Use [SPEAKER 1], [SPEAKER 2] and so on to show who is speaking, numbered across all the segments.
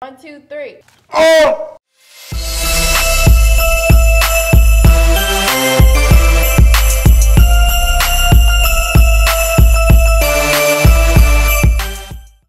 [SPEAKER 1] One, two, three.
[SPEAKER 2] Oh!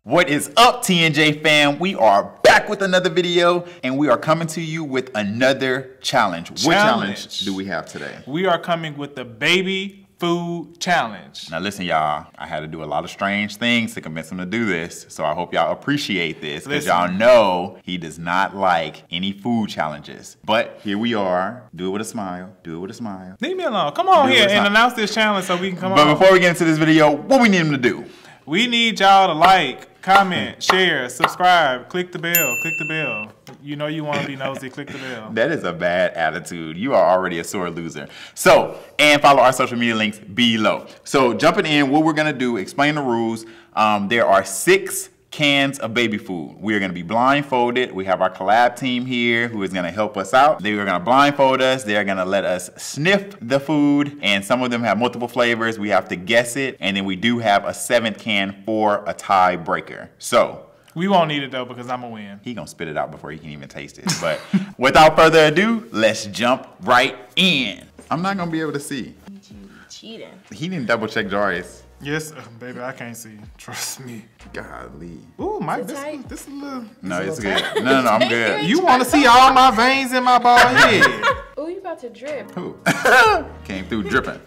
[SPEAKER 2] What is up, T&J fam? We are back with another video, and we are coming to you with another challenge. What challenge
[SPEAKER 3] Challenge.
[SPEAKER 2] do we have today?
[SPEAKER 3] We are coming with the baby food challenge.
[SPEAKER 2] Now listen, y'all, I had to do a lot of strange things to convince him to do this, so I hope y'all appreciate this, because y'all know he does not like any food challenges. But here we are. Do it with a smile. Do it with a smile.
[SPEAKER 3] Leave me alone. Come on
[SPEAKER 2] Do
[SPEAKER 3] here and announce this challenge so we can come
[SPEAKER 2] But
[SPEAKER 3] on.
[SPEAKER 2] before we get into this video, what we need him to do?
[SPEAKER 3] We need y'all to like, comment, share, subscribe, click the bell, click the bell. You know you want to be nosy, click the bell.
[SPEAKER 2] That is a bad attitude. You are already a sore loser. So, and follow our social media links below. So, jumping in, what we're gonna do, explain the rules. Um, there are six cans of baby food. We are gonna be blindfolded. We have our collab team here who is gonna help us out. They are gonna blindfold us. They are gonna let us sniff the food, and some of them have multiple flavors. We have to guess it, and then we do have a seventh can for a tiebreaker. So,
[SPEAKER 3] We won't need it though because I'm gonna win.
[SPEAKER 2] he gonna spit it out before he can even taste it. But without further ado, let's jump right in. I'm not gonna be able to see.
[SPEAKER 1] Cheating.
[SPEAKER 2] He didn't double check Jarius.
[SPEAKER 3] Yes, uh, baby, I can't see. Trust me.
[SPEAKER 2] Golly.
[SPEAKER 3] Ooh, Mike,
[SPEAKER 1] Is
[SPEAKER 3] this,
[SPEAKER 1] tight?
[SPEAKER 3] this is a little.
[SPEAKER 2] No, it's
[SPEAKER 3] a little
[SPEAKER 2] good.
[SPEAKER 3] tight.
[SPEAKER 2] No, no, no, I'm good.
[SPEAKER 3] You want to see all my veins in my bald head?
[SPEAKER 1] Ooh, you about to drip.
[SPEAKER 2] Who? Came through dripping.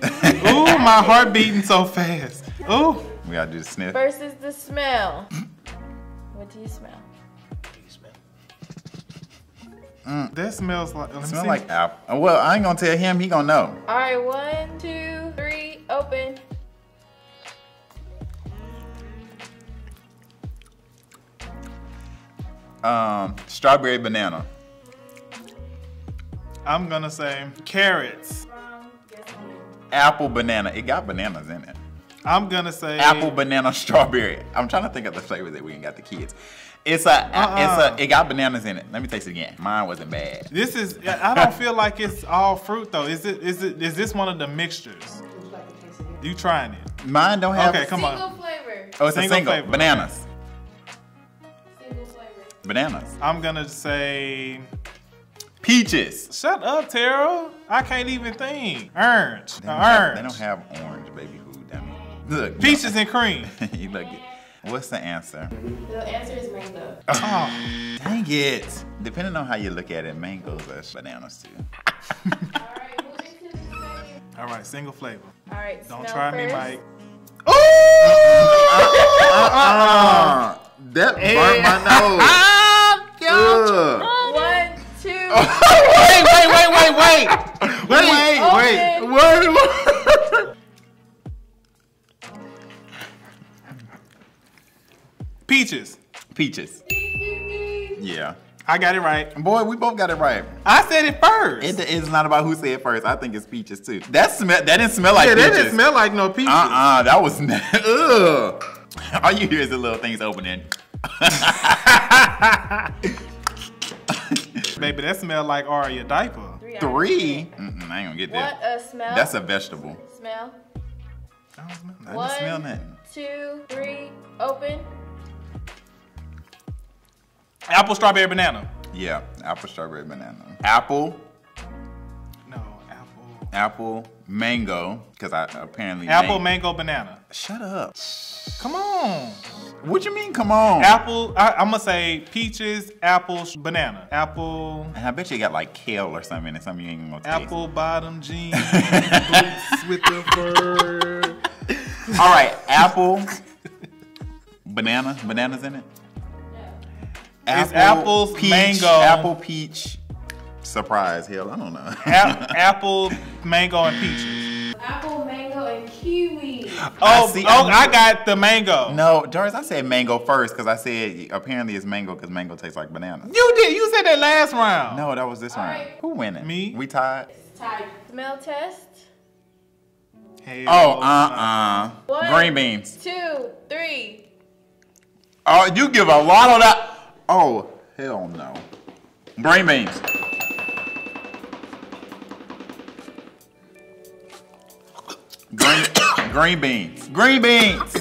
[SPEAKER 3] Ooh, my heart beating so fast. Ooh,
[SPEAKER 2] we gotta do the sniff.
[SPEAKER 1] Versus the smell. What do you smell?
[SPEAKER 3] that smells like. Let me
[SPEAKER 2] Smell
[SPEAKER 3] see.
[SPEAKER 2] like apple. Well, I ain't gonna tell him. He gonna know.
[SPEAKER 1] All right, one, two, three, open.
[SPEAKER 2] Um, strawberry banana.
[SPEAKER 3] I'm gonna say carrots.
[SPEAKER 2] Apple banana. It got bananas in it.
[SPEAKER 3] I'm gonna say
[SPEAKER 2] Apple banana strawberry. I'm trying to think of the flavors that we ain't got the kids. It's a.
[SPEAKER 3] Uh-uh.
[SPEAKER 2] It's a. It got bananas in it. Let me taste it again. Mine wasn't bad.
[SPEAKER 3] This is. I don't feel like it's all fruit though. Is it? Is it? Is this one of the mixtures? You trying it?
[SPEAKER 2] Mine don't have.
[SPEAKER 3] Okay, come on.
[SPEAKER 1] Single flavor.
[SPEAKER 2] Oh, it's
[SPEAKER 3] Single
[SPEAKER 2] a single.
[SPEAKER 3] flavor.
[SPEAKER 2] Bananas.
[SPEAKER 1] Single flavor.
[SPEAKER 2] Bananas.
[SPEAKER 3] I'm gonna say.
[SPEAKER 2] Peaches.
[SPEAKER 3] Shut up, Taro. I can't even think. Orange.
[SPEAKER 2] They don't, have,
[SPEAKER 3] Orange.
[SPEAKER 2] they don't have orange baby food, dummy. Look.
[SPEAKER 3] Peaches and cream.
[SPEAKER 2] you look it. What's the answer?
[SPEAKER 1] The answer is mango.
[SPEAKER 3] Oh,
[SPEAKER 2] Dang it. Depending on how you look at it, mangoes are bananas too.
[SPEAKER 1] all right.
[SPEAKER 3] Single flavor.
[SPEAKER 1] All right,
[SPEAKER 3] Don't
[SPEAKER 1] smell
[SPEAKER 3] try
[SPEAKER 1] first.
[SPEAKER 3] me, Mike. Ooh!
[SPEAKER 2] Uh, that burnt my nose. Ugh.
[SPEAKER 1] One, two,
[SPEAKER 3] wait, wait, wait, wait, wait, wait, wait, wait.
[SPEAKER 2] Wait, wait.
[SPEAKER 3] Peaches.
[SPEAKER 2] Peaches. Yeah.
[SPEAKER 3] I got it right.
[SPEAKER 2] Boy, we both got it right.
[SPEAKER 3] I said it first.
[SPEAKER 2] It, it's not about who said it first. I think it's peaches too. That smell. That didn't smell like
[SPEAKER 3] yeah, that didn't smell like no peaches.
[SPEAKER 2] Uh-uh, that was ugh. All you hear is the little things opening.
[SPEAKER 3] Baby, that smell like Aria diaper.
[SPEAKER 1] Three. out of
[SPEAKER 2] Three? Mm-mm, I ain't gonna get
[SPEAKER 1] ten. What
[SPEAKER 2] that.
[SPEAKER 1] a smell.
[SPEAKER 2] That's a vegetable.
[SPEAKER 1] smell.
[SPEAKER 3] I don't smell
[SPEAKER 2] I
[SPEAKER 3] that.
[SPEAKER 2] didn't smell nothing.
[SPEAKER 1] two, three, open.
[SPEAKER 3] Apple, strawberry, banana.
[SPEAKER 2] Yeah, apple, strawberry, banana. Apple,
[SPEAKER 3] No, apple.
[SPEAKER 2] apple, mango, because I apparently
[SPEAKER 3] Apple,
[SPEAKER 2] man-
[SPEAKER 3] mango, banana.
[SPEAKER 2] Shut up.
[SPEAKER 3] Come on.
[SPEAKER 2] What you mean? Come on.
[SPEAKER 3] Apple, I, I'm gonna say peaches, apple, banana. Apple,
[SPEAKER 2] and I bet you got like kale or something in it. Something you ain't gonna taste.
[SPEAKER 3] apple bottom jeans, boots with the fur.
[SPEAKER 2] All right, apple, banana, bananas in it.
[SPEAKER 3] It's apples,
[SPEAKER 2] peach,
[SPEAKER 3] mango.
[SPEAKER 2] apple, peach. Surprise, hell, I don't know.
[SPEAKER 3] A- apple, mango, and peaches.
[SPEAKER 1] Apple, mango, and kiwi.
[SPEAKER 3] Oh,
[SPEAKER 2] see,
[SPEAKER 3] oh,
[SPEAKER 2] I-
[SPEAKER 3] I got the mango.
[SPEAKER 2] no, Doris, I said mango first because I said apparently it's mango because mango tastes like banana.
[SPEAKER 3] You did. You said that last round.
[SPEAKER 2] No, that was this
[SPEAKER 1] All
[SPEAKER 2] round.
[SPEAKER 1] right.
[SPEAKER 2] Who winning?
[SPEAKER 3] Me.
[SPEAKER 2] We tied.
[SPEAKER 1] Type. Smell test.
[SPEAKER 2] Oh,
[SPEAKER 3] Hell no.
[SPEAKER 2] uh-uh.
[SPEAKER 1] One.
[SPEAKER 2] Green beans.
[SPEAKER 1] Two, three.
[SPEAKER 2] Oh, you give a lot of that. Oh, hell no. Green beans. Green, green beans. Green beans.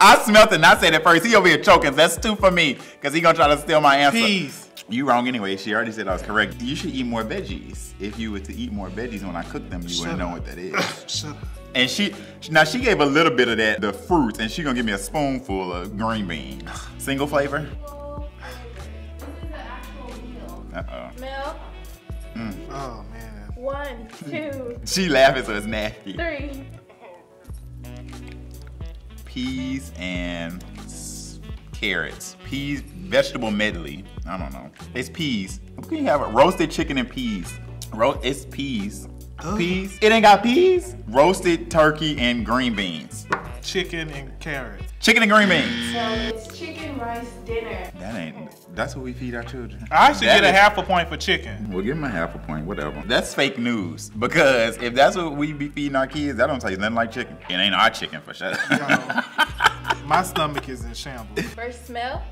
[SPEAKER 2] I smelt it and I said it first. He over here choking. That's two for me because he gonna try to steal my answer.
[SPEAKER 3] Peas.
[SPEAKER 2] You wrong anyway. She already said I was correct. You should eat more veggies. If you were to eat more veggies when I cook them, you
[SPEAKER 3] Shut
[SPEAKER 2] wouldn't know what that is.
[SPEAKER 3] Shut up.
[SPEAKER 2] And she now she gave a little bit of that, the fruits, and she gonna give me a spoonful of green beans. Single flavor?
[SPEAKER 1] This is the actual meal.
[SPEAKER 2] Uh oh.
[SPEAKER 1] Smell.
[SPEAKER 3] Oh man.
[SPEAKER 1] One, two,
[SPEAKER 2] She laughing so it's nasty.
[SPEAKER 1] three.
[SPEAKER 2] Peas and carrots. Peas, vegetable medley. I don't know. It's peas. What can you have? A roasted chicken and peas. Ro- it's peas.
[SPEAKER 3] Ugh.
[SPEAKER 2] Peas. It ain't got peas. Roasted turkey and green beans.
[SPEAKER 3] Chicken and carrots.
[SPEAKER 2] Chicken and green beans.
[SPEAKER 1] So it's chicken rice dinner.
[SPEAKER 2] That ain't. That's what we feed our children.
[SPEAKER 3] I should
[SPEAKER 2] That
[SPEAKER 3] get a
[SPEAKER 2] is-
[SPEAKER 3] half a point for chicken.
[SPEAKER 2] We'll give him a half a point, whatever. That's fake news because if that's what we be feeding our kids, that don't taste nothing like chicken. It ain't our chicken for sure.
[SPEAKER 3] Yo, my stomach is in shambles.
[SPEAKER 1] First smell.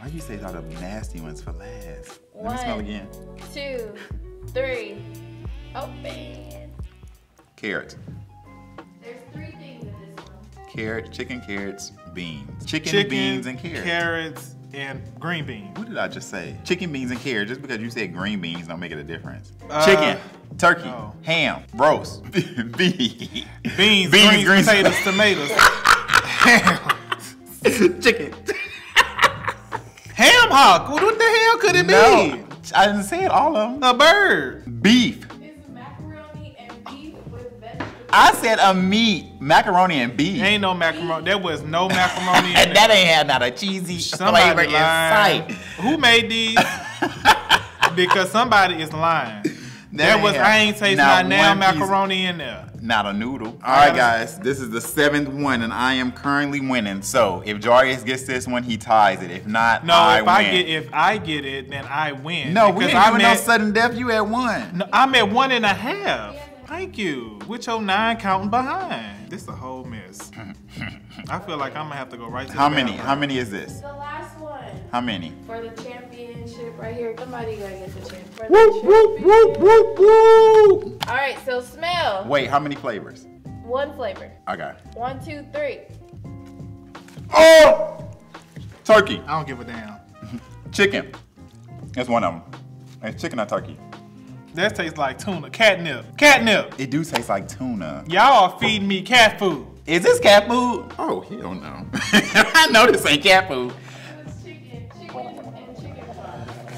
[SPEAKER 2] Why you say all the nasty ones for last? Let
[SPEAKER 1] One.
[SPEAKER 2] me smell again.
[SPEAKER 1] Two, three. Open.
[SPEAKER 2] Carrots.
[SPEAKER 1] There's three things in this one.
[SPEAKER 2] Carrot, chicken, carrots, beans. Chicken,
[SPEAKER 3] Chicken,
[SPEAKER 2] beans, and carrots.
[SPEAKER 3] carrots, and green beans.
[SPEAKER 2] What did I just say? Chicken, beans, and carrots. Just because you said green beans don't make it a difference.
[SPEAKER 3] Uh,
[SPEAKER 2] chicken, turkey,
[SPEAKER 3] no.
[SPEAKER 2] ham, roast, beef,
[SPEAKER 3] Beans,
[SPEAKER 2] Beans,
[SPEAKER 3] greens,
[SPEAKER 2] greens.
[SPEAKER 3] potatoes, tomatoes.
[SPEAKER 2] chicken.
[SPEAKER 3] Ham hock. What what the hell could it
[SPEAKER 2] No, I didn't say it. All of them.
[SPEAKER 3] be? A bird.
[SPEAKER 2] Beef.
[SPEAKER 1] It's macaroni and beef with vegetables.
[SPEAKER 2] I said a meat, macaroni and beef.
[SPEAKER 3] Ain't no macaroni. There was no macaroni in
[SPEAKER 2] and
[SPEAKER 3] it.
[SPEAKER 2] that ain't had not a cheesy flavor
[SPEAKER 3] Somebody
[SPEAKER 2] in sight.
[SPEAKER 3] Who made these? because somebody is lying. There
[SPEAKER 2] ain't
[SPEAKER 3] was
[SPEAKER 2] have
[SPEAKER 3] I ain't taste
[SPEAKER 2] not
[SPEAKER 3] not now
[SPEAKER 2] one piece-
[SPEAKER 3] macaroni in there.
[SPEAKER 2] Not a noodle. All right, guys. This is the seventh one, and I am currently winning. So if Jarius gets this one, he ties it. If not,
[SPEAKER 3] No,
[SPEAKER 2] I
[SPEAKER 3] if I get if I get it, then I win.
[SPEAKER 2] no, we
[SPEAKER 3] Because
[SPEAKER 2] ain't
[SPEAKER 3] I'm
[SPEAKER 2] doing no
[SPEAKER 3] at-
[SPEAKER 2] sudden death. You at one.
[SPEAKER 3] No, I'm at one and a half. Thank you. With your nine counting behind. This is a whole mess. I feel like I'm gonna have to go right to
[SPEAKER 2] How
[SPEAKER 3] the
[SPEAKER 2] many?
[SPEAKER 3] bathroom.
[SPEAKER 2] How many is this?
[SPEAKER 1] The last one.
[SPEAKER 2] How many?
[SPEAKER 1] For the championship right here. Somebody gotta get the champ. For the
[SPEAKER 2] Whoop, whoop, whoop, whoop, whoop.
[SPEAKER 1] All right, so smell.
[SPEAKER 2] Wait, how many flavors?
[SPEAKER 1] One flavor.
[SPEAKER 2] Okay.
[SPEAKER 1] One, two, three.
[SPEAKER 2] Oh! Turkey.
[SPEAKER 3] I don't give a damn.
[SPEAKER 2] Chicken. That's one of them. It's chicken or turkey.
[SPEAKER 3] That tastes like tuna. Catnip. Catnip.
[SPEAKER 2] It do taste like tuna.
[SPEAKER 3] Y'all are feeding me cat food.
[SPEAKER 2] Is this cat food? Oh, hell no. I know this ain't cat food.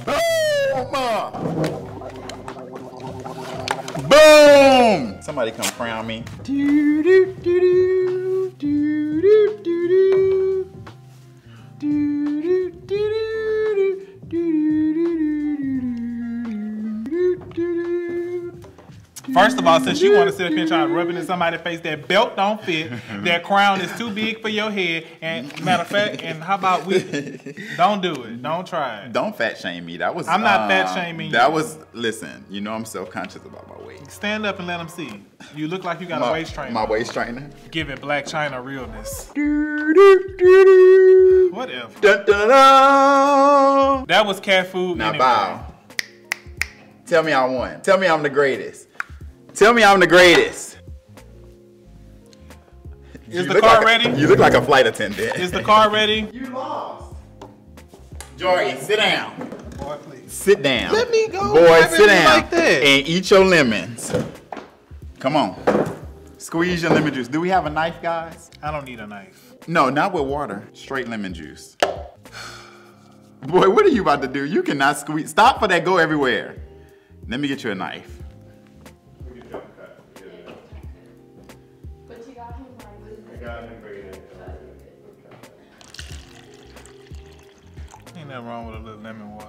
[SPEAKER 2] Boom! Boom! Somebody come crown me. Do, do, do,
[SPEAKER 3] First of all, since you want to sit up here and try to rub it in somebody's face, that belt don't fit. That crown is too big for your head. And matter of fact, and how about we don't do it? Don't try it.
[SPEAKER 2] Don't fat shame me. That was.
[SPEAKER 3] I'm not fat
[SPEAKER 2] um,
[SPEAKER 3] shaming you.
[SPEAKER 2] That was. Listen, you know I'm self conscious about my weight.
[SPEAKER 3] Stand up and let them see. You look like you got
[SPEAKER 2] my,
[SPEAKER 3] a waist trainer.
[SPEAKER 2] My waist trainer.
[SPEAKER 3] Give it Blac Chyna realness. Whatever.
[SPEAKER 2] Dun, dun, dun.
[SPEAKER 3] That was cat food.
[SPEAKER 2] Now
[SPEAKER 3] anyway.
[SPEAKER 2] bow. Tell me I won. Tell me I'm the greatest. Tell me I'm the greatest.
[SPEAKER 3] Is
[SPEAKER 2] You
[SPEAKER 3] the car
[SPEAKER 2] like a-
[SPEAKER 3] ready?
[SPEAKER 2] you look like a flight attendant.
[SPEAKER 3] Is the car ready?
[SPEAKER 2] you lost. Jordan, sit down.
[SPEAKER 3] Boy, please.
[SPEAKER 2] Sit down.
[SPEAKER 3] Let me go.
[SPEAKER 2] Boy, sit down
[SPEAKER 3] like that?
[SPEAKER 2] and eat your lemons. Come on. Squeeze your lemon juice. Do we have a knife, guys?
[SPEAKER 3] I don't need a knife.
[SPEAKER 2] No, not with water. Straight lemon juice. Boy, what are you about to do? You cannot squeeze. Stop for that. Go everywhere. Let me get you a knife.
[SPEAKER 3] Nothing wrong with a little lemon water.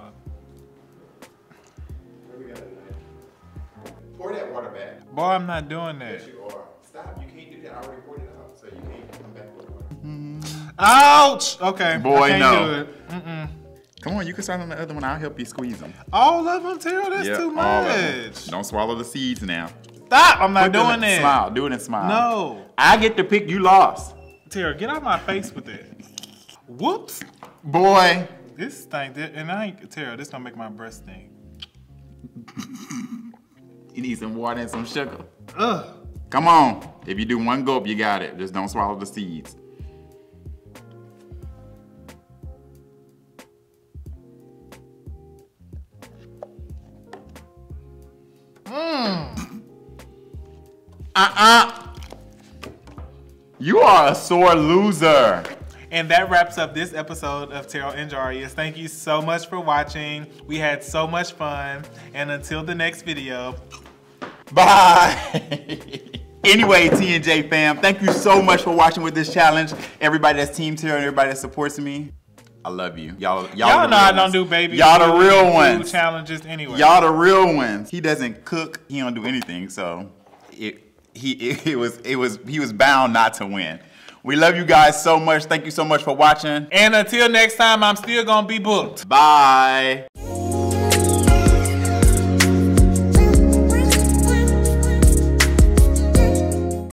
[SPEAKER 2] Pour that water back.
[SPEAKER 3] Boy, I'm not doing that.
[SPEAKER 2] You are. Stop. You can't do that. I already poured it out. So you can't come back with water.
[SPEAKER 3] Ouch! Okay.
[SPEAKER 2] Boy,
[SPEAKER 3] I can't
[SPEAKER 2] no.
[SPEAKER 3] do it. Mm-mm.
[SPEAKER 2] Come on, you can start on the other one. I'll help you squeeze them.
[SPEAKER 3] All of them, Terrell? That's
[SPEAKER 2] Yep,
[SPEAKER 3] too
[SPEAKER 2] all of them.
[SPEAKER 3] much.
[SPEAKER 2] Don't swallow the seeds now.
[SPEAKER 3] Stop! I'm not
[SPEAKER 2] Put them
[SPEAKER 3] doing
[SPEAKER 2] in-
[SPEAKER 3] that.
[SPEAKER 2] Smile. Do it and smile.
[SPEAKER 3] No.
[SPEAKER 2] I get to pick. You lost.
[SPEAKER 3] Terrell, get out my face with that. Whoops.
[SPEAKER 2] Boy.
[SPEAKER 3] This thing, and I ain't, Terrell, this gonna make my breast stink.
[SPEAKER 2] You need some water and some sugar.
[SPEAKER 3] Ugh.
[SPEAKER 2] Come on. If you do one gulp, you got it. Just don't swallow the seeds. Mmm. Uh-uh. You are a sore loser.
[SPEAKER 3] And that wraps up this episode of Terrell and Jarius. Thank you so much for watching. We had so much fun. And until the next video,
[SPEAKER 2] Bye. anyway, T&J fam, thank you so much for watching with this challenge. Everybody that's Team Terrell and everybody that supports me, I love you. Y'all, y'all,
[SPEAKER 3] y'all know I don't do baby
[SPEAKER 2] Y'all the real ones.
[SPEAKER 3] challenges anyway.
[SPEAKER 2] Y'all the real ones. He doesn't cook. He don't do anything. So it he it, it was it was he was bound not to win. We love you guys so much. Thank you so much for watching.
[SPEAKER 3] And until next time, I'm still gonna be booked.
[SPEAKER 2] Bye.